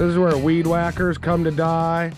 This is where weed whackers come to die.